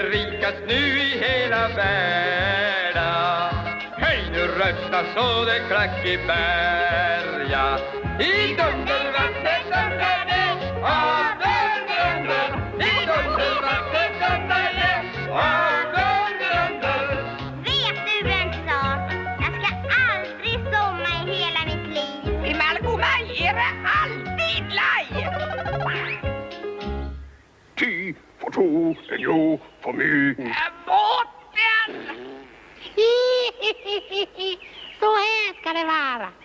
rökas nu i hela världen. Höj nu rösta så det klack i berga. I dundervattnet dundrar det av dunder I dundervattnet dundrar det av dunder, dunder to, en jo för my. Båten! Så här ska det vara.